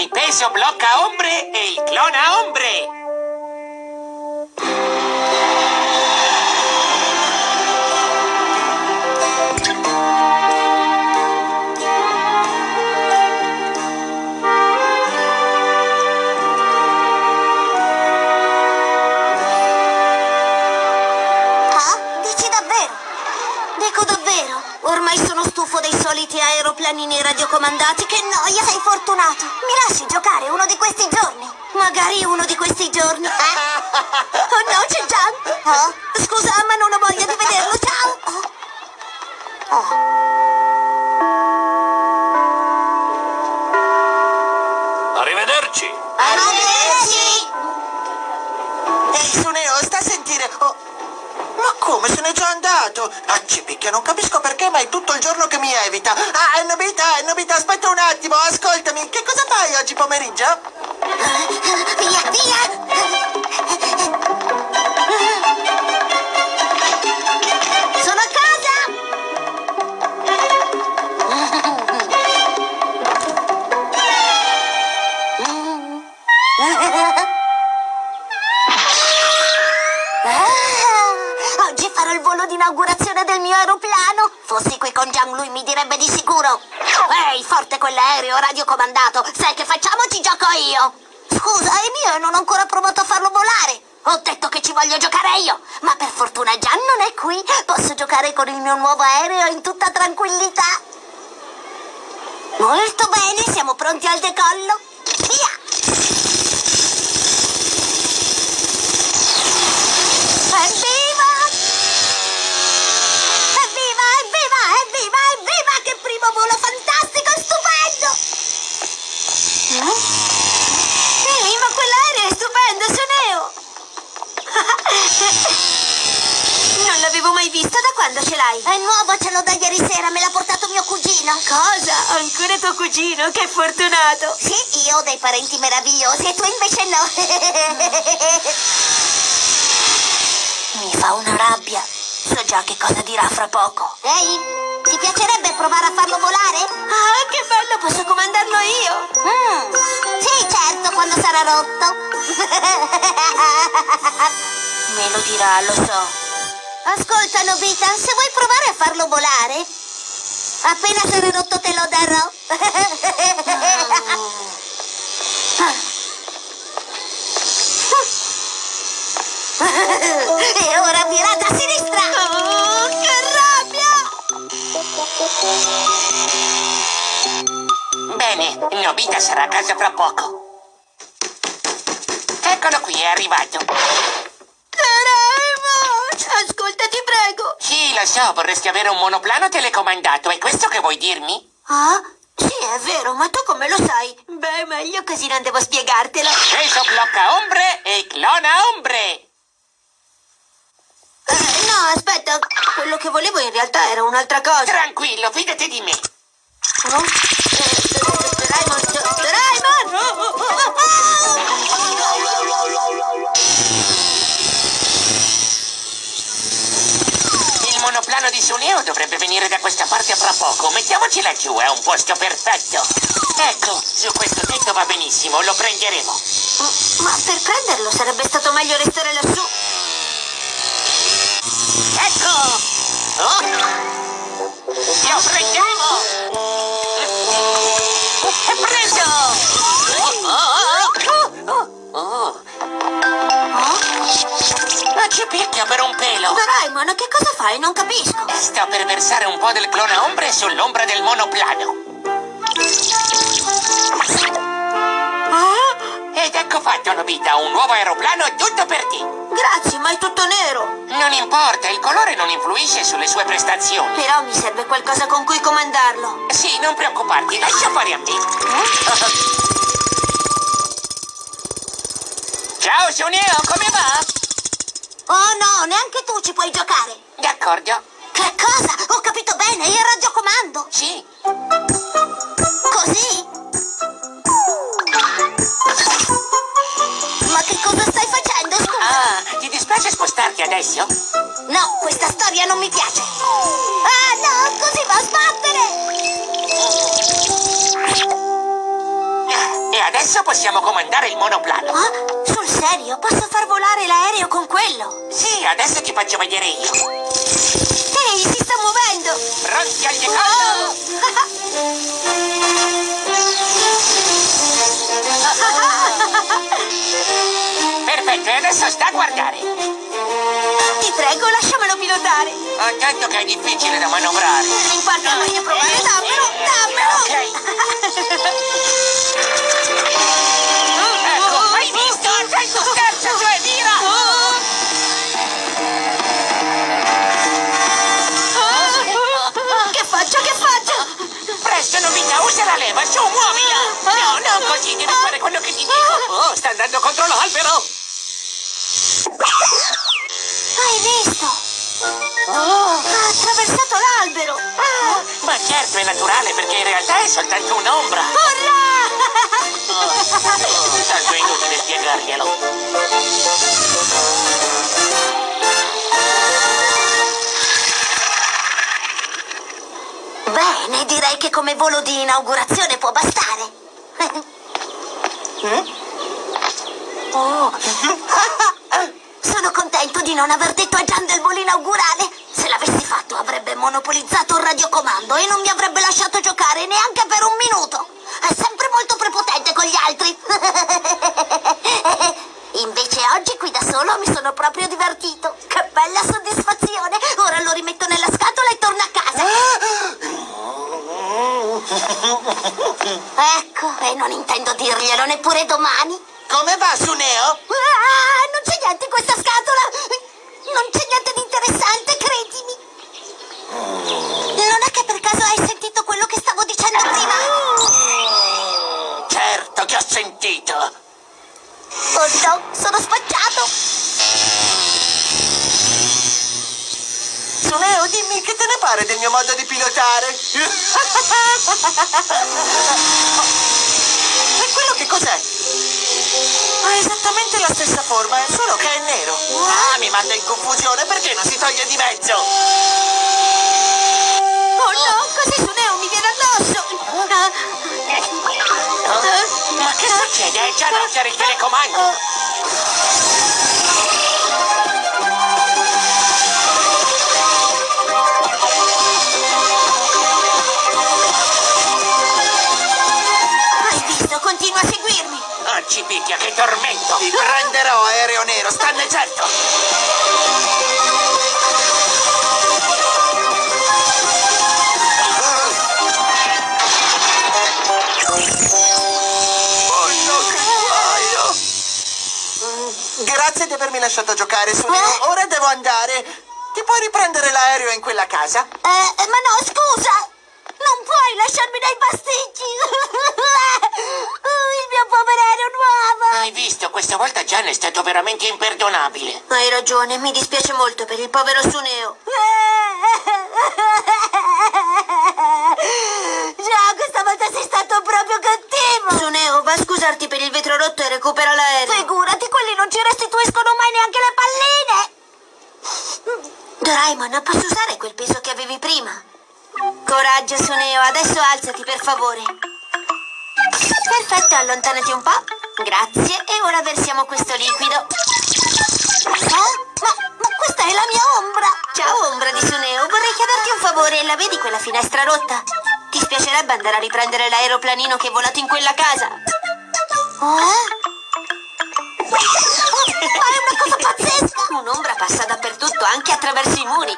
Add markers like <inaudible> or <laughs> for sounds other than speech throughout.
Il peso blocca ombre e il clona ombre. Ormai sono stufo dei soliti aeroplanini radiocomandati. Che noia! Sei fortunato. Mi lasci giocare uno di questi giorni? Magari uno di questi giorni. <laughs> Oh no, c'è Gian. Oh, scusa, ma non ho voglia di vederlo. Ciao. Oh. Oh. Arrivederci. Arrivederci. Come se n'è già andato? Accipicchia, non capisco perché, ma è tutto il giorno che mi evita. Ah, Nobita, Nobita, aspetta un attimo, ascoltami. Che cosa fai oggi pomeriggio? Via, via. Quell'aereo radiocomandato. Sai che facciamo? Ci gioco io. Scusa, è mio e non ho ancora provato a farlo volare. Ho detto che ci voglio giocare io. Ma per fortuna Gian non è qui. Posso giocare con il mio nuovo aereo in tutta tranquillità. Molto bene, siamo pronti al decollo. Via! Evviva! Evviva, evviva, evviva, evviva! Che primo volo fantastico e stupendo! Ehi, ma quell'aereo è stupendo, Suneo! Non l'avevo mai visto da quando ce l'hai? È nuovo, ce l'ho da ieri sera, me l'ha portato mio cugino. Cosa? Ancora tuo cugino? Che fortunato! Sì, io ho dei parenti meravigliosi e tu invece no. <laughs> Mi fa una rabbia. So già che cosa dirà fra poco. Ehi, ti piacerebbe provare a farlo volare? Ah, che bello, posso comandarlo io. Mm, sì, certo, quando sarà rotto. <laughs> Me lo dirà, lo so. Ascolta, Nobita, se vuoi provare a farlo volare, appena sarà rotto te lo darò. <laughs> e ora virata a sinistra. Oh, che rabbia! Bene, Nobita sarà a casa fra poco. Eccolo qui, è arrivato. Doraemon, ascolta, ti prego. Sì, lo so, vorresti avere un monoplano telecomandato, è questo che vuoi dirmi? Ah, sì, è vero, ma tu come lo sai? Beh, meglio così non devo spiegartelo. Peso blocca ombre e clona ombre. Eh, no, aspetta, quello che volevo in realtà era un'altra cosa. Tranquillo, fidati di me. Oh? Eh, Doraemon, Do- Doraemon! Oh, oh, oh, Il monoplano di Suneo dovrebbe venire da questa parte fra poco. Mettiamoci laggiù, è un posto perfetto. Ecco, su questo tetto va benissimo, lo prenderemo. Ma per prenderlo sarebbe stato meglio restare lassù. Ecco! Oh! Lo prendiamo! Picchia per un pelo! Doraemon, che cosa fai? Non capisco. Sto per versare un po' del clona ombre sull'ombra del monoplano. Ed ecco fatto, Nobita, un nuovo aeroplano tutto per te. Grazie, ma è tutto nero. Non importa, il colore non influisce sulle sue prestazioni. Però mi serve qualcosa con cui comandarlo. Sì, non preoccuparti, lascia fare a me. Ciao, Suneo, come va? Oh no, neanche tu ci puoi giocare. D'accordo. Che cosa? Ho capito bene, il radiocomando. Sì. Così? Ma che cosa stai facendo, scusa? Ah, ti dispiace spostarti adesso? No, questa storia non mi piace. Ah no, così va a sbattere. E adesso possiamo comandare il monoplano. Ah, serio? Posso far volare l'aereo con quello? Sì, adesso ti faccio vedere io. Ehi, si sta muovendo! Pronti al decollo? <laughs> Perfetto, e adesso sta a guardare. Ti prego, lasciamelo pilotare! Attento che è difficile da manovrare. Importa, voglio provare, dammelo, dammelo! Ecco, <laughs> usa la leva, su, muovila! No, non così, devi fare quello che ti dico. Oh, sta andando contro l'albero! Hai visto? Ha attraversato l'albero! Ma certo, è naturale, perché in realtà è soltanto un'ombra. Urrà! Tanto è inutile spiegarglielo. Bene, direi che come volo di inaugurazione può bastare. Oh. <laughs> Sono contento di non aver detto a Gian del volo inaugurale. Se l'avessi fatto avrebbe monopolizzato il radiocomando e non mi avrebbe lasciato giocare neanche per un minuto. È sempre molto prepotente con gli altri. <laughs> Invece oggi qui da solo mi sono proprio divertito. Che bella soddisfazione. Ora lo rimetto nella scatola e torno a casa. Ecco, e non intendo dirglielo neppure domani. Come va, Suneo? Ah, non c'è niente in questa scatola! Non c'è niente di interessante, credimi! Non è che per caso hai sentito quello che stavo dicendo prima? Certo che ho sentito. Oh no, sono spacciato! Suneo, pare del mio modo di pilotare? <laughs> e quello che cos'è? Ha esattamente la stessa forma, solo che è nero. Ah, mi manda in confusione perché non si toglie di mezzo. Oh no, così Suneo mi viene addosso! Ma che succede? È già usare il telecomando. Che tormento. Ti prenderò, aereo nero, stanne certo. Oh no, Grazie di avermi lasciato giocare, Suneo. Ora devo andare. Ti puoi riprendere l'aereo in quella casa? Eh, ma no, scusa! Non puoi lasciarmi dai pasticci! <laughs> Il mio povero aereo nuovo! Hai visto, questa volta Gian è stato veramente imperdonabile. Hai ragione, mi dispiace molto per il povero Suneo. <laughs> Già, questa volta sei stato proprio cattivo! Suneo, va a scusarti per il vetro rotto e recupera l'aereo. Figurati, quelli non ci restituiscono mai neanche le palline! Doraemon, posso usare quel peso che avevi prima? Coraggio, Suneo, adesso alzati, per favore. Perfetto, allontanati un po'. Grazie, e ora versiamo questo liquido. Eh? Ma, ma questa è la mia ombra! Ciao, ombra di Suneo, vorrei chiederti un favore. La vedi quella finestra rotta? Ti spiacerebbe andare a riprendere l'aeroplanino che è volato in quella casa? Eh? Oh, ma è una cosa pazzesca! Un'ombra passa dappertutto, anche attraverso i muri.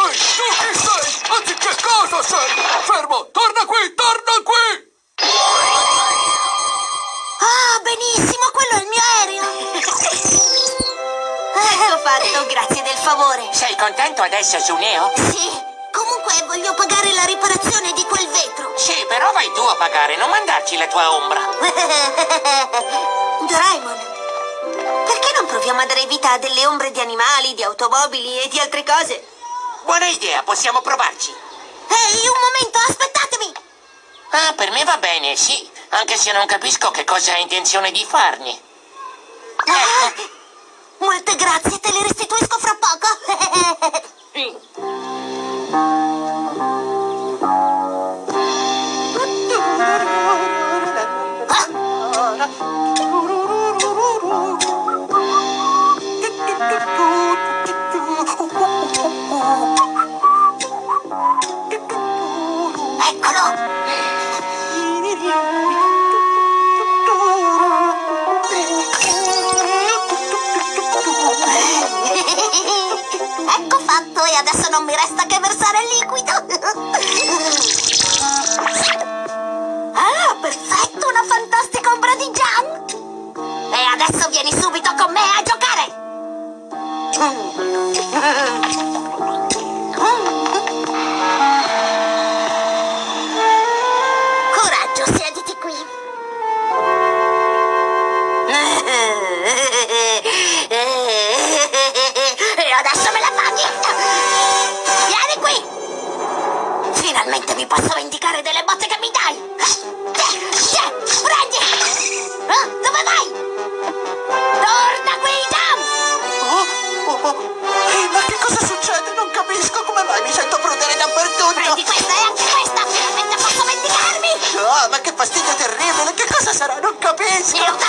Ehi, tu chi sei? Anzi, che cosa sei? Fermo! Torna qui! Torna qui! Ah, benissimo, quello è il mio aereo! <laughs> Ecco fatto, grazie del favore. Sei contento adesso, Suneo? Sì, comunque voglio pagare la riparazione di quel vetro. Sì, però vai tu a pagare, non mandarci la tua ombra. <laughs> Doraemon, dare vita a delle ombre di animali, di automobili e di altre cose? Buona idea, possiamo provarci. Ehi, un momento, aspettatemi! Ah, per me va bene, sì, anche se non capisco che cosa hai intenzione di farne. Ah, molte grazie, te le restituisco fra poco. Resta che versare il liquido. Ah, perfetto, una fantastica ombra di Gian. E adesso vieni subito con me a giocare. Dove vai? Torna qui, Dam! Oh, oh, oh. Ma che cosa succede? Non capisco come mai mi sento prudere dappertutto. Prendi questa e anche questa! Finalmente posso vendicarmi! Oh, ma che fastidio terribile! Che cosa sarà? Non capisco!